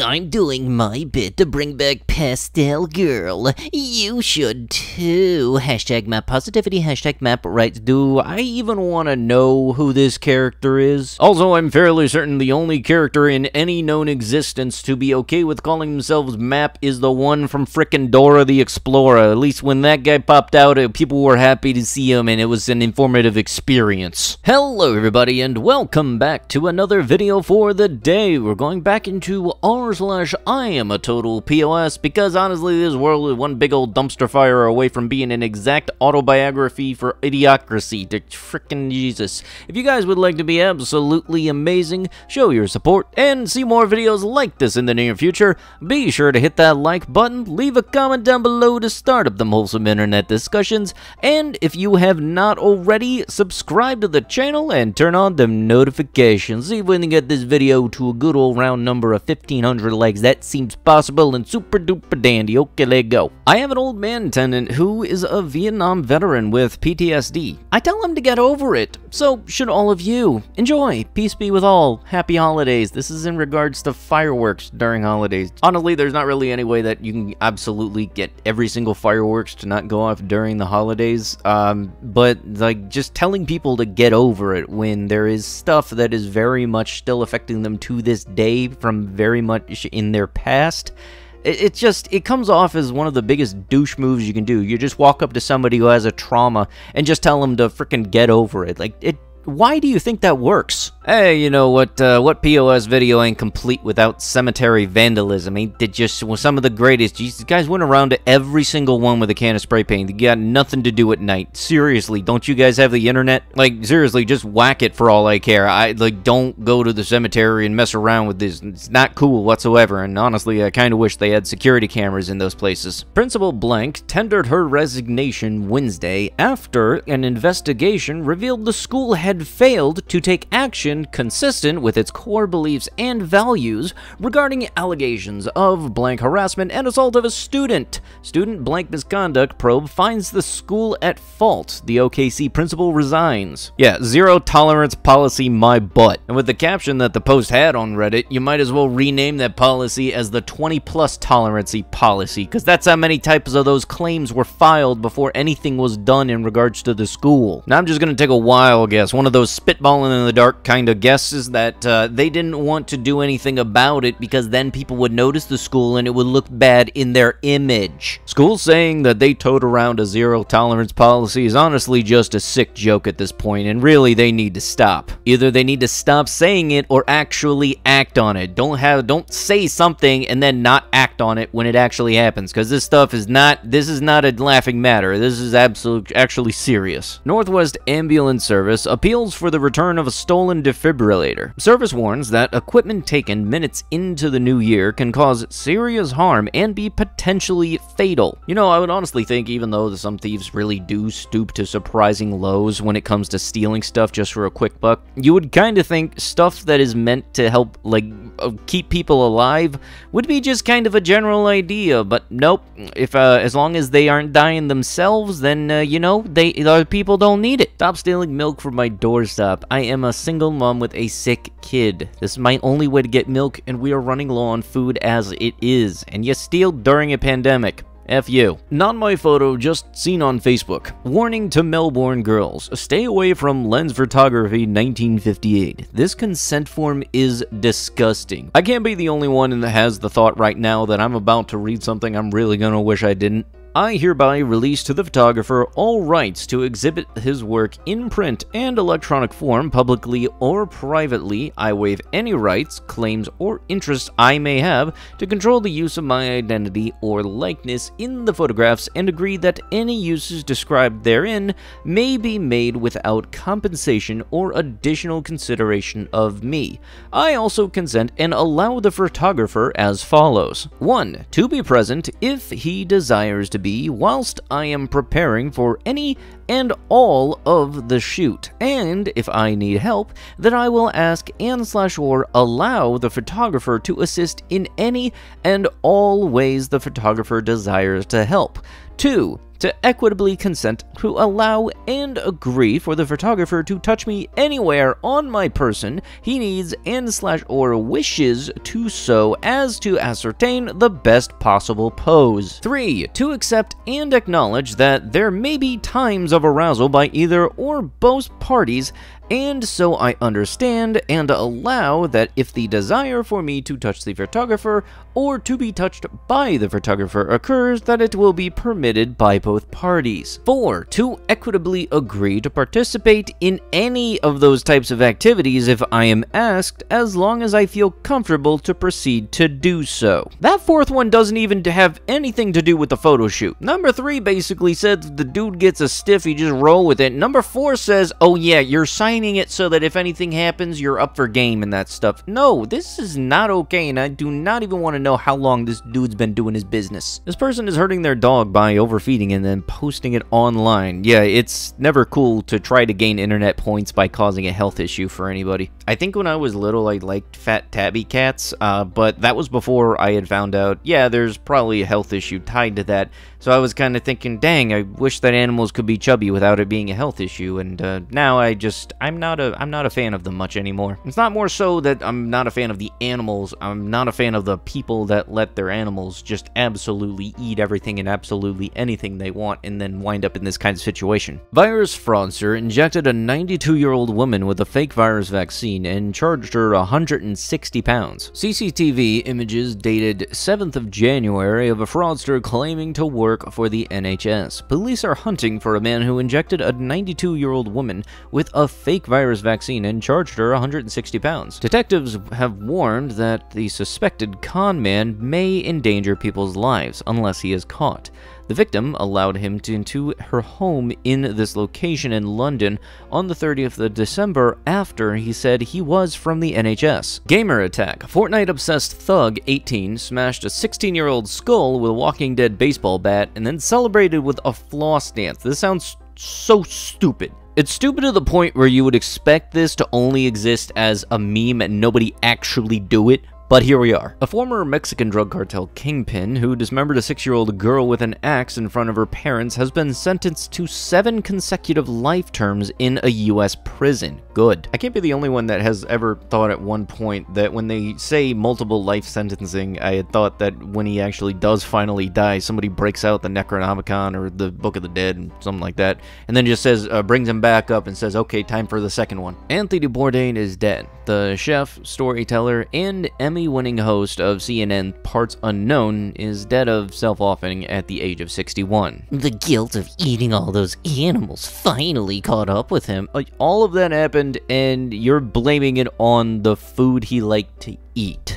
I'm doing my bit to bring back Pastel Girl. You should too. Hashtag map positivity, hashtag map rights. Do I even want to know who this character is? Also, I'm fairly certain the only character in any known existence to be okay with calling themselves map is the one from frickin' Dora the Explorer. At least when that guy popped out, uh, people were happy to see him and it was an informative experience. Hello everybody and welcome back to another video for the day. We're going back into slash I am a total POS because honestly this world is one big old dumpster fire away from being an exact autobiography for idiocracy to frickin' Jesus. If you guys would like to be absolutely amazing, show your support, and see more videos like this in the near future, be sure to hit that like button, leave a comment down below to start up the wholesome internet discussions, and if you have not already, subscribe to the channel and turn on the notifications. See if we can get this video to a good old round number of 1500 likes. That seems possible and super duper dandy. Okay, let's go. I have an old man tenant who is a Vietnam veteran with PTSD. I tell him to get over it. So should all of you. Enjoy. Peace be with all. Happy holidays. This is in regards to fireworks during holidays. Honestly, there's not really any way that you can absolutely get every single fireworks to not go off during the holidays. Um, but like just telling people to get over it when there is stuff that is very much still affecting them to this day from very much in their past it, just it comes off as one of the biggest douche moves you can do. You just walk up to somebody who has a trauma and just tell them to freaking get over it. Like it why do you think that works? Hey, you know what, uh, what POS video ain't complete without cemetery vandalism? Ain't did just well, some of the greatest. These guys went around to every single one with a can of spray paint. They got nothing to do at night. Seriously, don't you guys have the internet? Like, seriously, just whack it for all I care. I, like, don't go to the cemetery and mess around with this. It's not cool whatsoever, and honestly, I kind of wish they had security cameras in those places. Principal Blank tendered her resignation Wednesday after an investigation revealed the school had failed to take action consistent with its core beliefs and values regarding allegations of blank harassment and assault of a student. Student blank misconduct probe finds the school at fault. The OKC principal resigns. Yeah, zero tolerance policy my butt. And with the caption that the post had on Reddit, you might as well rename that policy as the 20 plus tolerancy policy, because that's how many types of those claims were filed before anything was done in regards to the school. Now I'm just gonna take a wild guess one of those spitballing in the dark kind of guesses that uh, they didn't want to do anything about it because then people would notice the school and it would look bad in their image. School saying that they tote around a zero tolerance policy is honestly just a sick joke at this point and really they need to stop. Either they need to stop saying it or actually act on it. Don't have don't say something and then not act on it when it actually happens because this stuff is not this is not a laughing matter. This is absolutely actually serious. Northwest Ambulance Service appeals for the return of a stolen defibrillator. Service warns that equipment taken minutes into the new year can cause serious harm and be potentially fatal. You know, I would honestly think even though some thieves really do stoop to surprising lows when it comes to stealing stuff just for a quick buck, you would kind of think stuff that is meant to help, like, uh, keep people alive would be just kind of a general idea, but nope. If, uh, as long as they aren't dying themselves, then, uh, you know, they, other people don't need it. Stop stealing milk from my doorstep. I am a single mom with a sick kid. This is my only way to get milk, and we are running low on food as it is. And you steal during a pandemic. F you. Not my photo, just seen on Facebook. Warning to Melbourne girls. Stay away from lens photography 1958. This consent form is disgusting. I can't be the only one that has the thought right now that I'm about to read something I'm really gonna wish I didn't. I hereby release to the photographer all rights to exhibit his work in print and electronic form publicly or privately. I waive any rights, claims, or interests I may have to control the use of my identity or likeness in the photographs and agree that any uses described therein may be made without compensation or additional consideration of me. I also consent and allow the photographer as follows. 1. To be present if he desires to be whilst I am preparing for any and all of the shoot, and if I need help, then I will ask and slash or allow the photographer to assist in any and all ways the photographer desires to help. 2. To equitably consent to allow and agree for the photographer to touch me anywhere on my person he needs and slash or wishes to so as to ascertain the best possible pose. 3. To accept and acknowledge that there may be times of arousal by either or both parties and so I understand and allow that if the desire for me to touch the photographer or to be touched by the photographer occurs, that it will be permitted by both parties. 4. To equitably agree to participate in any of those types of activities if I am asked, as long as I feel comfortable to proceed to do so. That fourth one doesn't even have anything to do with the photo shoot. Number 3 basically says the dude gets a stiff, just roll with it. Number 4 says, oh yeah, you're signing it so that if anything happens, you're up for game and that stuff. No, this is not okay, and I do not even want to know how long this dude's been doing his business. This person is hurting their dog by overfeeding and then posting it online. Yeah, it's never cool to try to gain internet points by causing a health issue for anybody. I think when I was little, I liked fat tabby cats, uh, but that was before I had found out, yeah, there's probably a health issue tied to that. So I was kind of thinking, dang, I wish that animals could be chubby without it being a health issue, and uh, now I just, I'm not a, I'm not a fan of them much anymore. It's not more so that I'm not a fan of the animals, I'm not a fan of the people that let their animals just absolutely eat everything and absolutely anything they want and then wind up in this kind of situation. Virus fraudster injected a 92-year-old woman with a fake virus vaccine and charged her 160 pounds. CCTV images dated 7th of January of a fraudster claiming to work for the NHS. Police are hunting for a man who injected a 92-year-old woman with a fake virus vaccine and charged her 160 pounds. Detectives have warned that the suspected con man may endanger people's lives unless he is caught. The victim allowed him to into her home in this location in London on the 30th of December after he said he was from the NHS. Gamer attack. Fortnite-obsessed thug, 18, smashed a 16-year-old skull with a Walking Dead baseball bat and then celebrated with a floss dance. This sounds so stupid. It's stupid to the point where you would expect this to only exist as a meme and nobody actually do it, but here we are. A former Mexican drug cartel kingpin who dismembered a six-year-old girl with an axe in front of her parents has been sentenced to seven consecutive life terms in a U.S. prison. Good. I can't be the only one that has ever thought at one point that when they say multiple life sentencing, I had thought that when he actually does finally die, somebody breaks out the Necronomicon or the Book of the Dead and something like that, and then just says, uh, brings him back up and says, okay, time for the second one. Anthony Bourdain is dead. The chef, storyteller, and Emmy Emmy-winning host of CNN Parts Unknown is dead of self-offing at the age of 61. The guilt of eating all those animals finally caught up with him. Uh, all of that happened and you're blaming it on the food he liked to eat.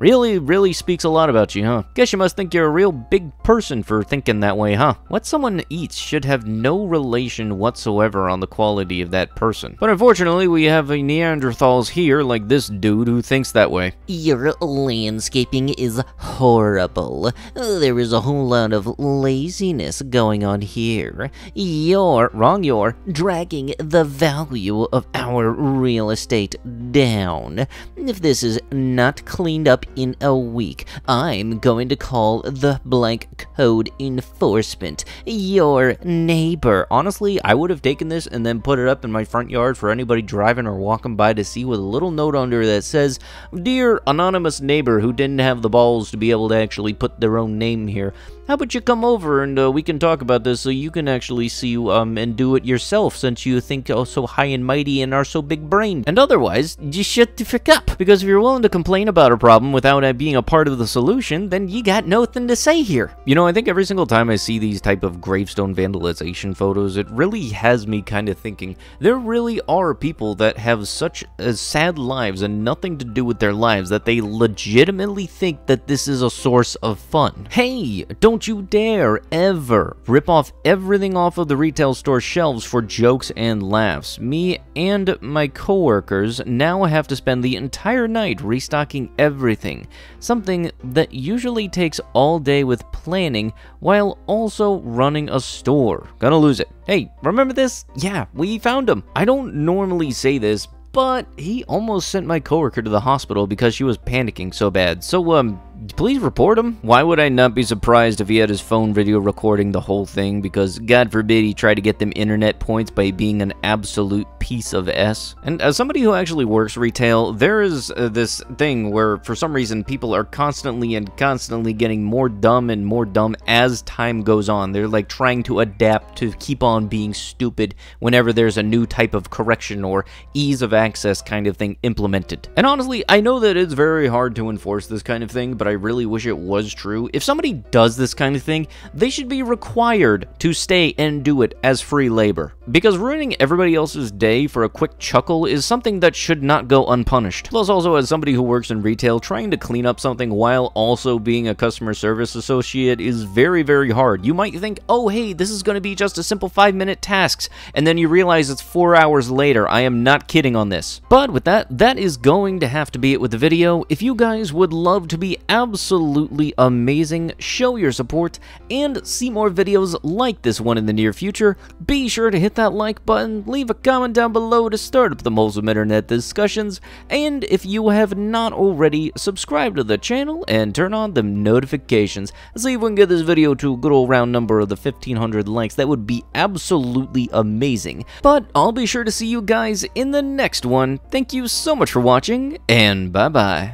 Really, really speaks a lot about you, huh? Guess you must think you're a real big person for thinking that way, huh? What someone eats should have no relation whatsoever on the quality of that person. But unfortunately, we have a Neanderthals here, like this dude, who thinks that way. Your landscaping is horrible. There is a whole lot of laziness going on here. You're, wrong you're, dragging the value of our real estate down. If this is not cleaned up in a week. I'm going to call the blank code enforcement. Your neighbor. Honestly, I would have taken this and then put it up in my front yard for anybody driving or walking by to see with a little note under that says, Dear anonymous neighbor who didn't have the balls to be able to actually put their own name here, how about you come over and uh, we can talk about this so you can actually see um and do it yourself since you think oh so high and mighty and are so big brained. And otherwise, just shut the frick up. Because if you're willing to complain about a problem without being a part of the solution, then you got nothing to say here. You know, I think every single time I see these type of gravestone vandalization photos, it really has me kind of thinking there really are people that have such uh, sad lives and nothing to do with their lives that they legitimately think that this is a source of fun. Hey, don't you dare ever rip off everything off of the retail store shelves for jokes and laughs. Me and my coworkers now have to spend the entire night restocking everything, something that usually takes all day with planning while also running a store. Gonna lose it. Hey, remember this? Yeah, we found him. I don't normally say this, but he almost sent my coworker to the hospital because she was panicking so bad. So, um, please report him. Why would I not be surprised if he had his phone video recording the whole thing? Because God forbid he tried to get them internet points by being an absolute piece of S. And as somebody who actually works retail, there is uh, this thing where for some reason people are constantly and constantly getting more dumb and more dumb as time goes on. They're like trying to adapt to keep on being stupid whenever there's a new type of correction or ease of access kind of thing implemented. And honestly, I know that it's very hard to enforce this kind of thing, but I really wish it was true. If somebody does this kind of thing, they should be required to stay and do it as free labor. Because ruining everybody else's day for a quick chuckle is something that should not go unpunished. Plus also as somebody who works in retail, trying to clean up something while also being a customer service associate is very, very hard. You might think, oh hey, this is going to be just a simple 5 minute tasks, and then you realize it's 4 hours later. I am not kidding on this. But with that, that is going to have to be it with the video. If you guys would love to be absolutely amazing, show your support, and see more videos like this one in the near future, be sure to hit that like button, leave a comment down below to start up the Muslim Internet discussions, and if you have not already, subscribe to the channel and turn on the notifications. If we can get this video to a good old round number of the 1500 likes. That would be absolutely amazing. But I'll be sure to see you guys in the next one. Thank you so much for watching, and bye-bye.